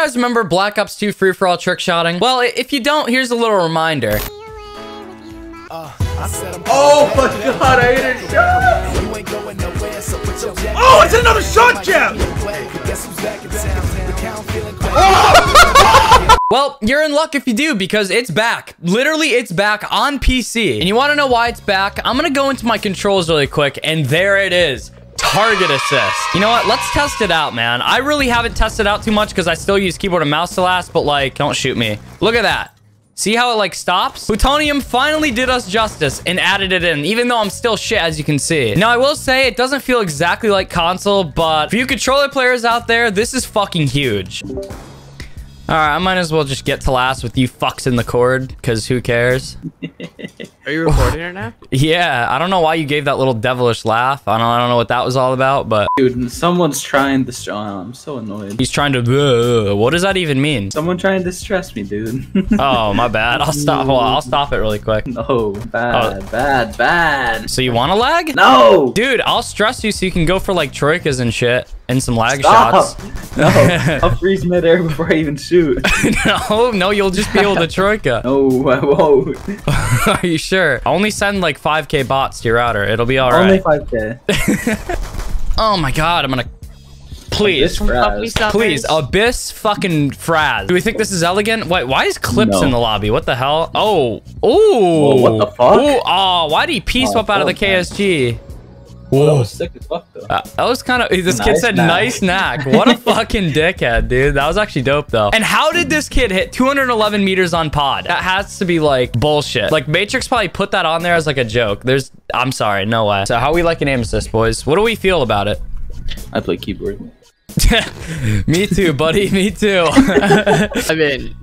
guys remember Black Ops 2 free-for-all trick shotting? Well, if you don't, here's a little reminder. Oh my god, I hit a shot! Oh, it's another shot jam! Well, you're in luck if you do because it's back. Literally, it's back on PC. And you want to know why it's back? I'm going to go into my controls really quick and there it is. Target assist. You know what? Let's test it out, man. I really haven't tested out too much because I still use keyboard and mouse to last, but like, don't shoot me. Look at that. See how it like stops? Plutonium finally did us justice and added it in, even though I'm still shit, as you can see. Now, I will say it doesn't feel exactly like console, but for you controller players out there, this is fucking huge. All right, I might as well just get to last with you fucks in the cord, because who cares? Are you recording it now? Yeah, I don't know why you gave that little devilish laugh. I don't, I don't know what that was all about, but Dude, someone's trying to stress. Oh, I'm so annoyed. he's trying to. what does that even mean? Someone trying to stress me, dude. Oh, my bad. I'll stop. Hold on, I'll stop it really quick. no, bad, oh. bad, bad. So you want a lag? No! Dude, I'll stress you so you can go for like troikas and shit and some lag Stop! shots. No, I'll freeze midair before I even shoot. no, no, you'll just be able to troika. No, I won't. Are you sure? Only send like 5k bots to your router. It'll be all Only right. 5k. Oh my god, I'm gonna. Please. This. Please, Abyss fucking Fraz. Do we think this is elegant? Wait, why is Clips No. in the lobby? What the hell? Oh. Ooh. Whoa, what the fuck? Ooh, oh, why did he pee Oh, swap out of the KSG? man. KSG? Oh, that was sick as fuck, though. Uh, that was kind of. This kid said knack. nice knack. What a fucking dickhead, dude. That was actually dope, though. And how did this kid hit 211 meters on pod? That has to be like bullshit. Like Matrix probably put that on there as like a joke. There's. I'm sorry, no way. So how we like an aim assist, boys? What do we feel about it? I play keyboard. Me too, buddy. Me too. I mean,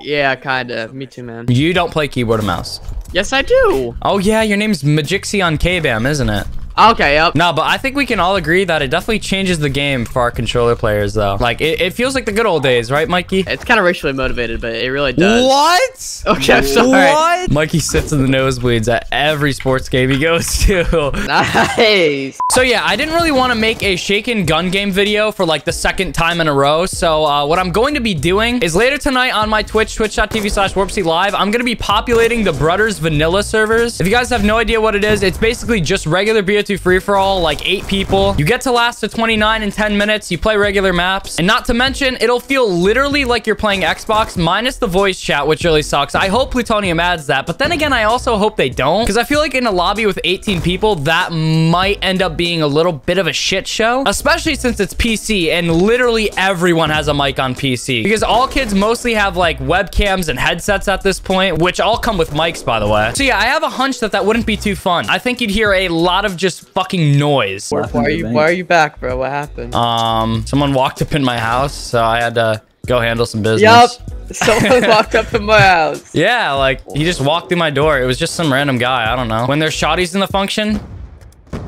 yeah, kinda. Me too, man. you don't play keyboard and mouse. Yes, I do. Oh yeah, your name's Magixi on K-Bam, isn't it? Okay, yep. No, but I think we can all agree that it definitely changes the game for our controller players, though. Like, it, it feels like the good old days, right, Mikey? It's kind of racially motivated, but it really does. What? Okay, I'm sorry. What? Mikey sits in the nosebleeds at every sports game he goes to. Nice. So yeah, I didn't really want to make a shaken gun game video for like the second time in a row. So uh, what I'm going to be doing is later tonight on my Twitch, twitch.tv slash warpzy live, I'm going to be populating the Brothers vanilla servers. If you guys have no idea what it is, it's basically just regular BO2 free-for-all, like eight people. You get to last to 29 in 10 minutes. You play regular maps. And not to mention, it'll feel literally like you're playing Xbox minus the voice chat, which really sucks. I hope Plutonium adds that. But then again, I also hope they don't. Because I feel like in a lobby with 18 people, that might end up being a little bit of a shit show. Especially since it's PC and literally everyone has a mic on PC. Because all kids mostly have like webcams and headsets at this point, which all come with mics, by the way. So yeah, I have a hunch that that wouldn't be too fun. I think you'd hear a lot of just fucking noise. Why are you Why are you back, bro? What happened? Um, someone walked up in my house, so I had to go handle some business. yup. Someone walked up in my house. Yeah, like he just walked through my door. It was just some random guy. I don't know. When there's shotties in the function,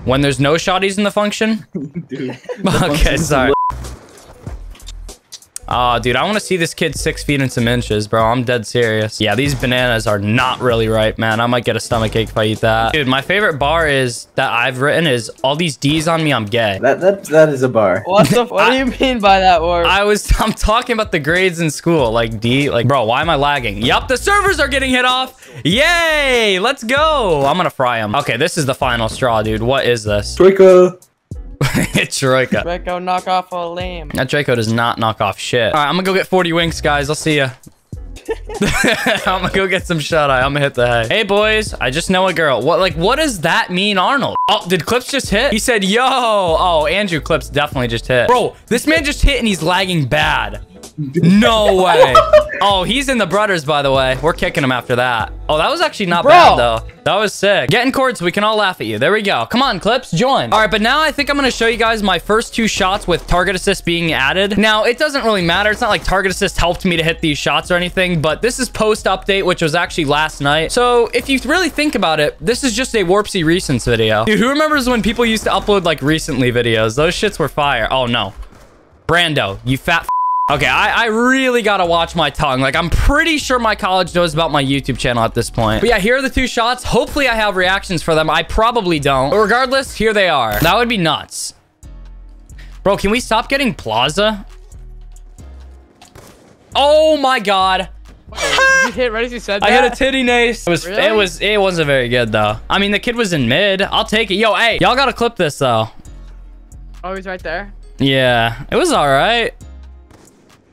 when there's no shotties in the function. Dude. okay, sorry. Oh, dude, I want to see this kid six feet and some inches, bro. I'm dead serious. Yeah, these bananas are not really ripe, man. I might get a stomach ache if I eat that. Dude, my favorite bar is that I've written is all these D's on me, I'm gay. That, that, that is a bar. What the? What do you mean by that word? I was I'm talking about the grades in school, like D, like bro, why am I lagging? Yup, the servers are getting hit off. Yay! Let's go. I'm gonna fry them. Okay, this is the final straw, dude. What is this? Troika. it's Troika. Draco, knock off a lamb. That Draco does not knock off shit. All right, I'm gonna go get 40 winks, guys. I'll see ya. I'm gonna go get some shut eye. I'm gonna hit the hay. Hey boys, I just know a girl. What like what does that mean, Arnold? Oh, did Clips just hit? He said, yo. Oh, Andrew Clips definitely just hit. Bro, this man just hit and he's lagging bad. No way. Oh, he's in the brothers, by the way. We're kicking him after that. Oh, that was actually not Bro. bad, though. That was sick. Get in chords so we can all laugh at you. There we go. Come on, Clips, join. All right, but now I think I'm going to show you guys my first two shots with target assist being added. Now, it doesn't really matter. It's not like target assist helped me to hit these shots or anything, but this is post-update, which was actually last night. So if you really think about it, this is just a Warpzy Recents video. Dude, who remembers when people used to upload, like, recently videos? Those shits were fire. Oh, no. Brando, you fat f- Okay, I, I really gotta watch my tongue. Like, I'm pretty sure my college knows about my YouTube channel at this point. But yeah, here are the two shots. Hopefully I have reactions for them. I probably don't. But regardless, here they are. That would be nuts. Bro, can we stop getting Plaza? Oh my god. Hit right as you said that? I hit a titty nace. It was it was it wasn't very good though. I mean the kid was in mid. I'll take it. Yo, hey, y'all gotta clip this though. Oh, he's right there. Yeah, it was all right.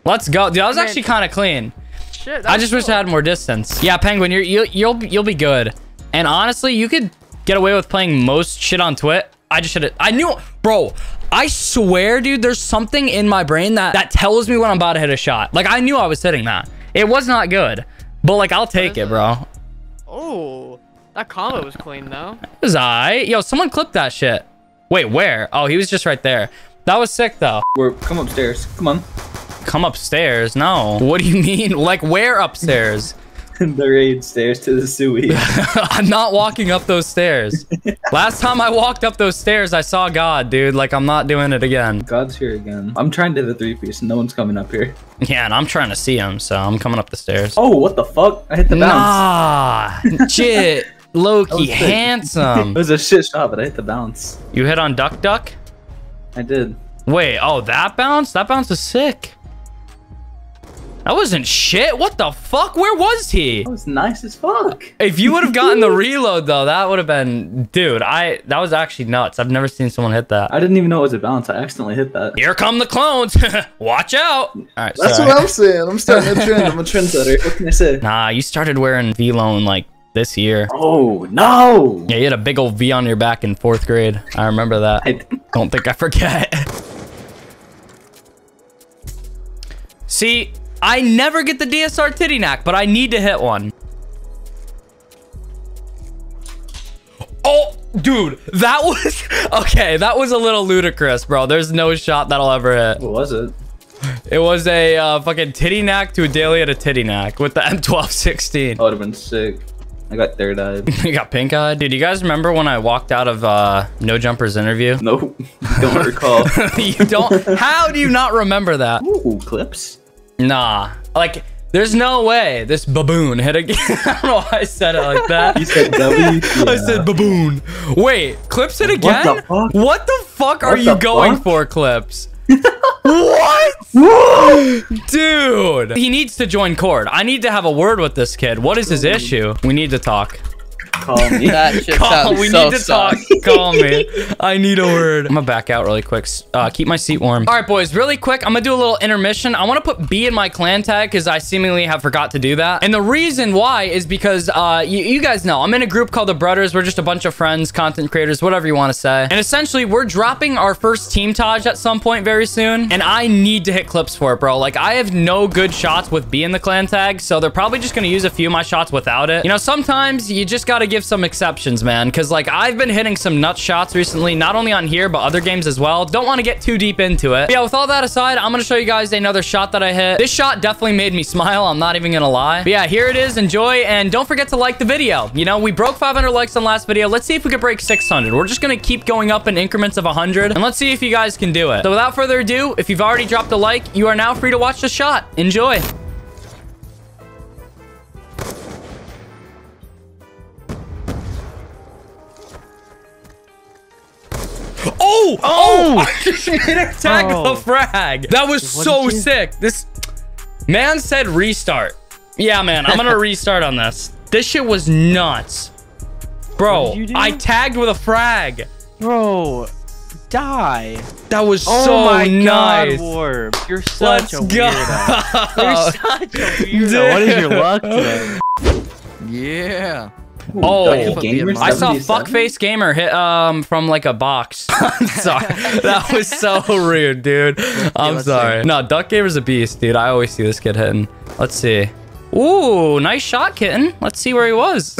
Let's go. Dude, that was actually kind of clean. Shit. I just wish I had more distance. Yeah, Penguin, you're, you, you'll you'll be good. And honestly, you could get away with playing most shit on Twit. I just should have. I knew, bro. I swear, dude. There's something in my brain that that tells me when I'm about to hit a shot. Like I knew I was hitting that. It was not good, but like I'll take is it, it? bro. Oh, that combo was clean though. It was alright. Yo, someone clipped that shit. Wait, where? Oh, he was just right there. That was sick though. We're come upstairs. Come on. Come upstairs? No. What do you mean? Like where upstairs? the raid stairs to the sui. I'm not walking up those stairs. Last time I walked up those stairs, I saw God, dude. Like, I'm not doing it again. God's here again. I'm trying to the three piece and no one's coming up here. Yeah, and I'm trying to see him, so I'm coming up the stairs. Oh, what the fuck? I hit the bounce. Nah, shit. Loki, was sick. It handsome. was a shit shot, but I hit the bounce. You hit on Duck Duck? I did. Wait, oh, that bounce? That bounce is sick. That wasn't shit. What the fuck? Where was he? That was nice as fuck. If you would have gotten the reload, though, that would have been... Dude, I... That was actually nuts. I've never seen someone hit that. I didn't even know it was a bounce. I accidentally hit that. Here come the clones. Watch out. All right, That's sorry. what I'm saying. I'm starting a trend. I'm a trendsetter. What can I say? Nah, you started wearing V-Lone like this year. Oh no! Yeah, you had a big old V on your back in fourth grade. I remember that. I, Don't think I forget. See, I never get the DSR titty knack, but I need to hit one. Oh, dude, that was okay. That was a little ludicrous, bro. There's no shot that'll ever hit. what was it? It was a uh, fucking titty knack to a daily at a titty knack with the M1216. That would have been sick. I got third eyed. You got pink eye? Dude, you guys remember when I walked out of uh, No Jumper's interview? nope. Don't recall. you don't? How do you not remember that? Ooh, clips. Nah. Like, there's no way this baboon hit again. I don't know why I said it like that. You said W. I said baboon. Wait, Clips it again? the fuck? What the fuck are What you going fuck? for, Clips? what? Dude. He needs to join Cord. I need to have a word with this kid. What is his oh. issue? We need to talk. Call me. That shit Call, we so need to sus. talk. Call me. I need a word. I'm gonna back out really quick. Uh, keep my seat warm. All right, boys, really quick. I'm gonna do a little intermission. I want to put B in my clan tag because I seemingly have forgot to do that. And the reason why is because uh, you, you guys know I'm in a group called the Brothers. We're just a bunch of friends, content creators, whatever you want to say. And essentially, we're dropping our first team Taj at some point very soon. And I need to hit clips for it, bro. Like I have no good shots with B in the clan tag, so they're probably just gonna use a few of my shots without it. You know, sometimes you just gotta give some exceptions, man. Cause like I've been hitting some nut shots recently, not only on here, but other games as well. Don't want to get too deep into it. But yeah, with all that aside, I'm gonna show you guys another shot that I hit. This shot definitely made me smile. I'm not even gonna lie. But yeah, here it is. Enjoy. And don't forget to like the video. You know, we broke 500 likes on last video. Let's see if we can break 600. We're just gonna keep going up in increments of 100. And let's see if you guys can do it. So without further ado, if you've already dropped a like, you are now free to watch the shot. Enjoy. Oh! Oh! I just made her tag Oh. the frag. That was so you- sick. This man said restart. Yeah, man, I'm gonna restart on this. This shit was nuts. Bro, did you do? I tagged with a frag. Bro, die. That was Oh so my nice. god, Warp. You're such Let's a go. weirdo. You're such a weirdo. What is your luck today? Yeah. Oh, Gamer I saw 77? Fuckface Gamer hit um from like a box. I'm sorry. That was so rude, dude. I'm let's sorry. see. No, Duck Gamer's a beast, dude. I always see this kid hitting. Let's see. Ooh, nice shot, kitten. Let's see where he was.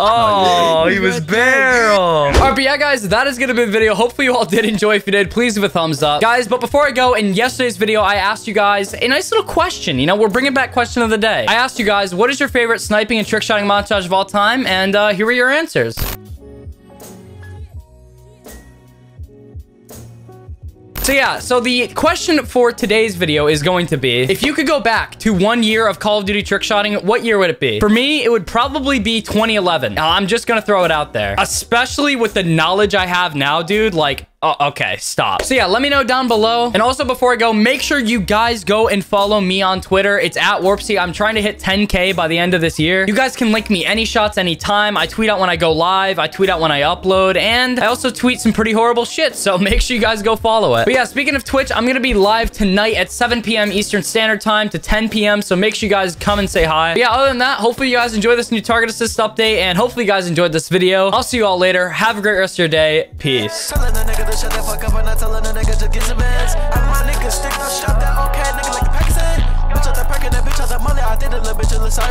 Look at this. oh, he was barrel. All right, but yeah, guys, that is gonna be the video. Hopefully, you all did enjoy. If you did, please leave a thumbs up, guys. But before I go, in yesterday's video, I asked you guys a nice little question. You know, we're bringing back question of the day. I asked you guys, what is your favorite sniping and trick shotting montage of all time? And uh, here are your answers. So yeah, so the question for today's video is going to be, if you could go back to one year of Call of Duty trickshotting, what year would it be? For me, it would probably be 2011. Now, I'm just gonna throw it out there. Especially with the knowledge I have now, dude, like, Oh, okay, stop. So yeah, let me know down below. And also before I go, make sure you guys go and follow me on Twitter. It's at Warpzy. I'm trying to hit 10K by the end of this year. You guys can link me any shots anytime. I tweet out when I go live. I tweet out when I upload. And I also tweet some pretty horrible shit. So make sure you guys go follow it. But yeah, speaking of Twitch, I'm going to be live tonight at 7 p.m. Eastern Standard Time to 10 p.m. So make sure you guys come and say hi. But yeah, other than that, hopefully you guys enjoy this new target assist update. And hopefully you guys enjoyed this video. I'll see you all later. Have a great rest of your day. Peace. To shut the fuck up and not telling a nigga to get some meds. I'm my nigga stick no shot that okay nigga like Pakistan. Bitch out the pack and that bitch out the money. I did a little bitch in the side.